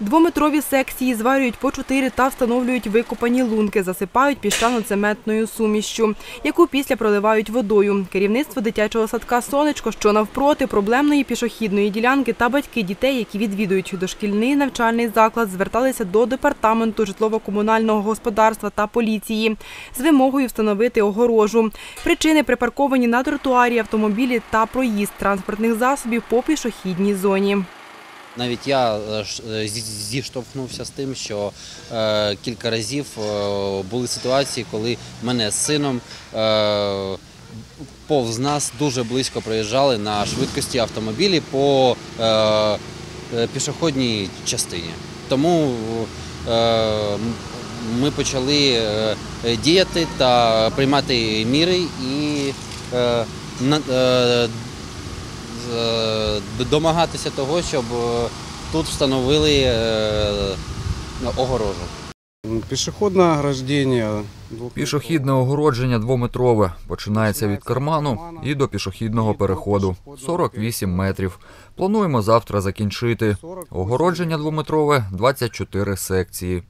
Двометрові секції зварюють по чотири та встановлюють викопані лунки, засипають піщано-цементною сумішчю, яку після проливають водою. Керівництво дитячого садка Сонечко, що навпроти проблемної пішохідної ділянки та батьки дітей, які відвідують дошкільний навчальний заклад, зверталися до департаменту житлово-комунального господарства та поліції з вимогою встановити огорожу. Причини припарковані на тротуарі автомобілі та проїзд транспортних засобів по пішохідній зоні. Навіть я е, е, зі- зіштовхнувся з тим, що е, кілька разів були ситуації, коли мене з сином повз нас дуже близько проїжджали на швидкості автомобілі по пішохідній частині. Тому ми почали діяти та приймати міри і домагатися того, щоб е, тут встановили е, огорожу. Пішохідне ограждення. Пішохідне огородження двометрове починається від карману і до пішохідного переходу 48 метрів. Плануємо завтра закінчити. Огородження двометрове 24 секції.